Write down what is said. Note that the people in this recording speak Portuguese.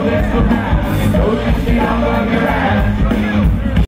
Let's go é back.